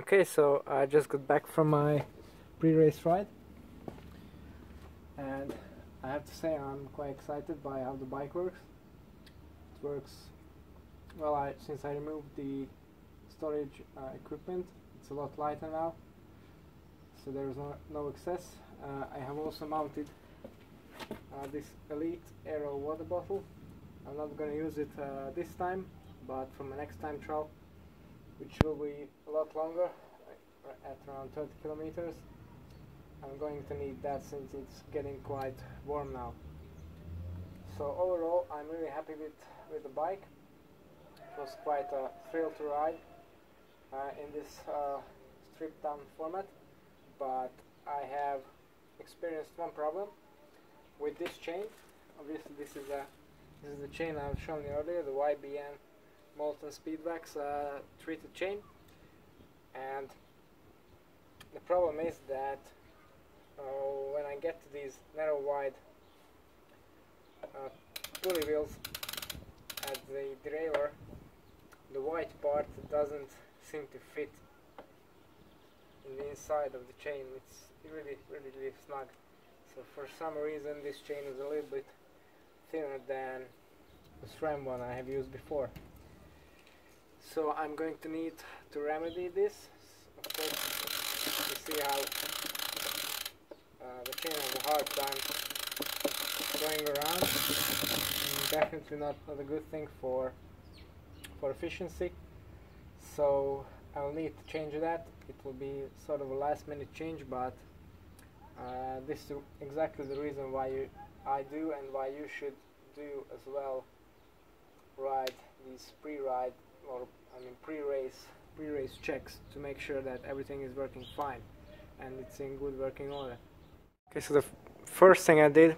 Okay, so I just got back from my pre-race ride and I have to say I'm quite excited by how the bike works. It works well I, since I removed the storage uh, equipment it's a lot lighter now so there is no, no excess. Uh, I have also mounted uh, this Elite Aero water bottle. I'm not going to use it uh, this time but for my next time trial which will be a lot longer at around 30 kilometers. I'm going to need that since it's getting quite warm now. So overall I'm really happy with with the bike. It was quite a thrill to ride uh, in this uh, stripped down format but I have experienced one problem with this chain. Obviously this is a this is the chain I've shown you earlier the YBN molten speedwax uh, treated chain. And the problem is that uh, when I get to these narrow wide uh, pulley wheels at the derailleur the white part doesn't seem to fit in the inside of the chain. It's really really really snug. So for some reason this chain is a little bit thinner than the SRAM one I have used before so I'm going to need to remedy this. Of course to see how uh, the chain has a hard time going around. And definitely not, not a good thing for for efficiency. So I'll need to change that. It will be sort of a last minute change but uh, this is exactly the reason why you, I do and why you should do as well. Ride these pre-ride or I mean pre-race pre-race checks to make sure that everything is working fine and it's in good working order. Okay, so the first thing I did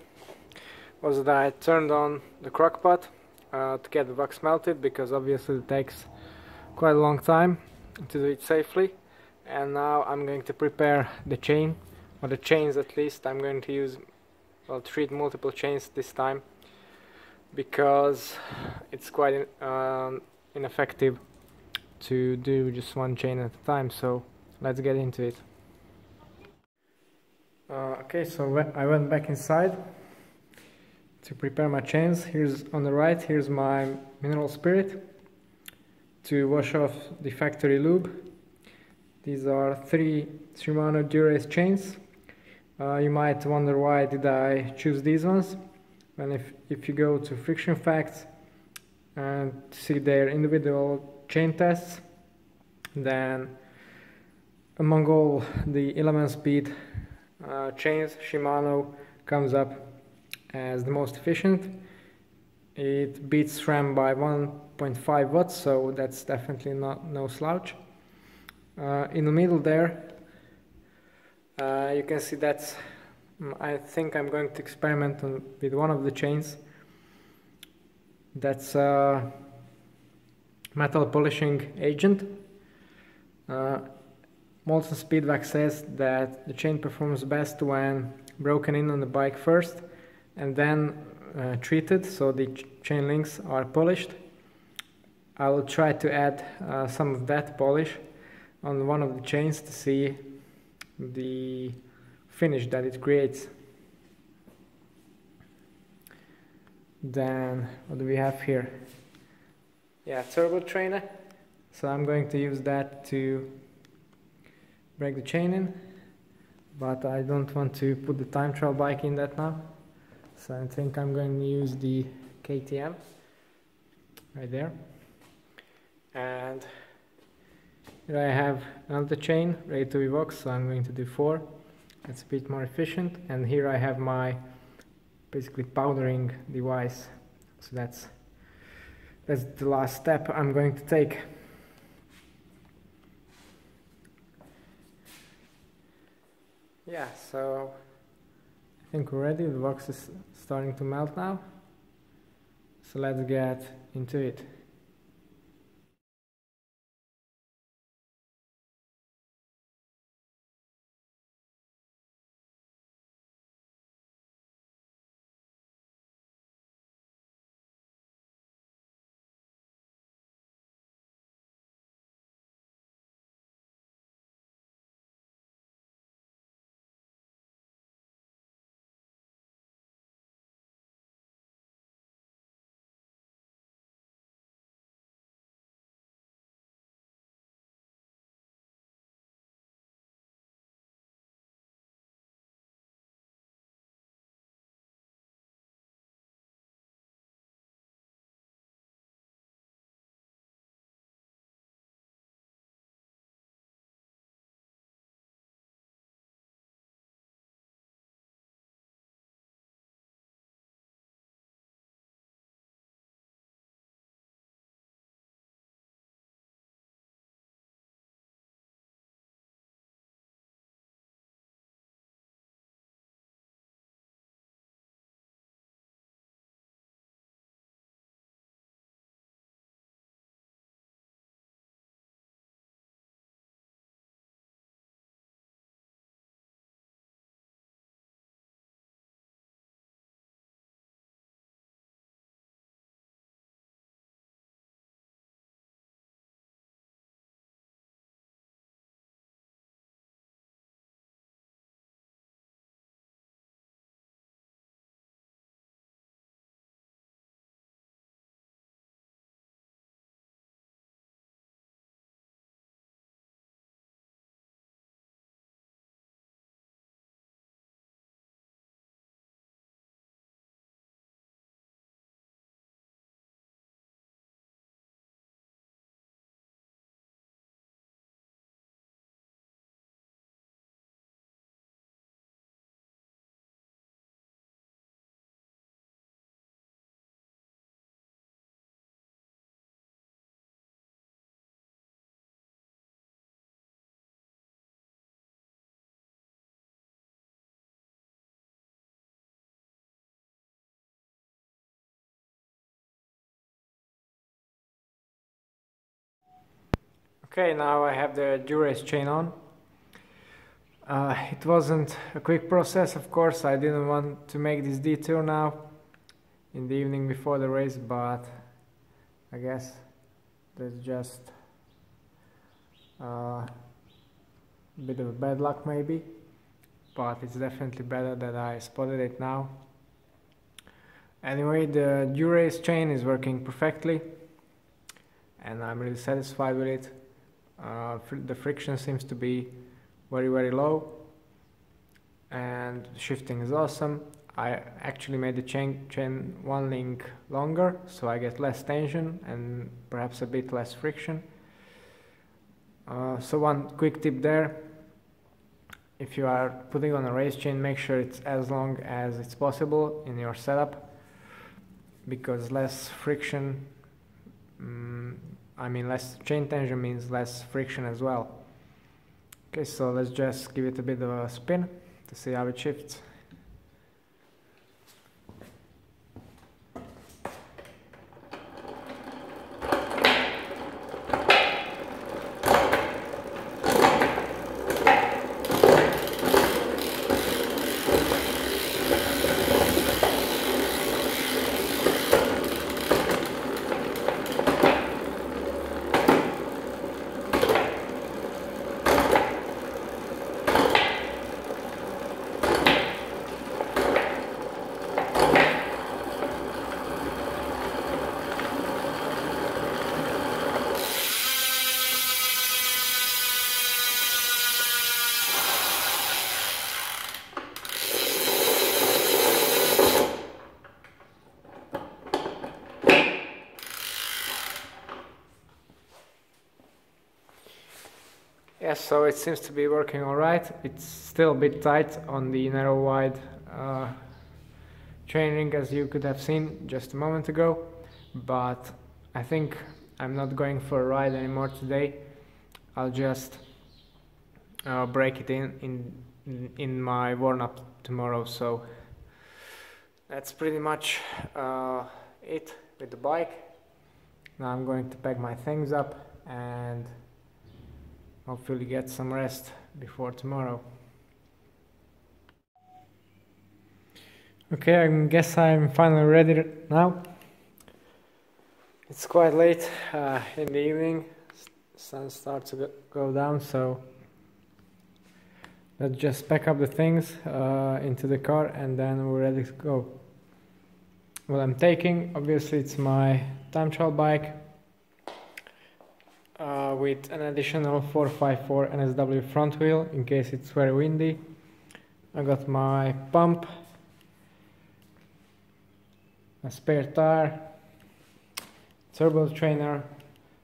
was that I turned on the crockpot uh, to get the wax melted because obviously it takes quite a long time to do it safely and now I'm going to prepare the chain or the chains at least I'm going to use well treat multiple chains this time because it's quite um, ineffective to do just one chain at a time so let's get into it. Uh, okay so I went back inside to prepare my chains. Here's on the right here's my mineral spirit to wash off the factory lube. These are three Shimano Dura-Ace chains. Uh, you might wonder why did I choose these ones? And if, if you go to friction facts and see their individual chain tests then among all the eleven speed uh, chains Shimano comes up as the most efficient. It beats SRAM by 1.5 watts so that's definitely not no slouch. Uh, in the middle there uh, you can see that mm, I think I'm going to experiment on, with one of the chains. That's a metal polishing agent uh, Molten Speedwax says that the chain performs best when broken in on the bike first and then uh, treated so the ch chain links are polished. I will try to add uh, some of that polish on one of the chains to see the finish that it creates. Then what do we have here? Yeah, turbo trainer. So I'm going to use that to break the chain in, but I don't want to put the time trial bike in that now. So I think I'm going to use the KTM right there. And here I have another chain ready to boxed, so I'm going to do four. That's a bit more efficient. And here I have my basically powdering device. So that's that's the last step I'm going to take. Yeah, so I think we're ready. The box is starting to melt now. So let's get into it. Okay, now I have the Dura-Ace chain on. Uh, it wasn't a quick process, of course, I didn't want to make this detour now in the evening before the race, but I guess that's just uh, a bit of bad luck maybe, but it's definitely better that I spotted it now. Anyway, the Dura-Ace chain is working perfectly and I'm really satisfied with it. Uh, the friction seems to be very very low and shifting is awesome. I actually made the chain, chain one link longer so I get less tension and perhaps a bit less friction. Uh, so one quick tip there, if you are putting on a race chain make sure it's as long as it's possible in your setup because less friction um, I mean less chain tension means less friction as well. Okay, so let's just give it a bit of a spin to see how it shifts. Yes, so it seems to be working alright. It's still a bit tight on the narrow wide uh, chainring as you could have seen just a moment ago, but I think I'm not going for a ride anymore today. I'll just uh, break it in, in in my warm-up tomorrow, so that's pretty much uh, it with the bike. Now I'm going to pack my things up and hopefully get some rest before tomorrow. Okay, I guess I'm finally ready now. It's quite late uh, in the evening, sun starts to go down, so let's just pack up the things uh, into the car and then we're ready to go. What I'm taking, obviously it's my time trial bike, with an additional 454 NSW front wheel in case it's very windy. I got my pump, a spare tire, turbo trainer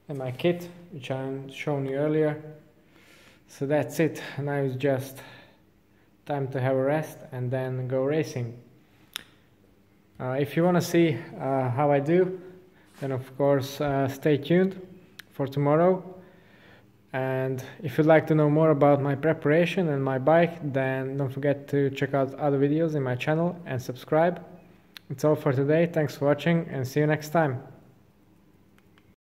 and my kit which I shown you earlier. So that's it, now it's just time to have a rest and then go racing. Uh, if you want to see uh, how I do, then of course uh, stay tuned for tomorrow. And if you'd like to know more about my preparation and my bike, then don't forget to check out other videos in my channel and subscribe. It's all for today. Thanks for watching and see you next time.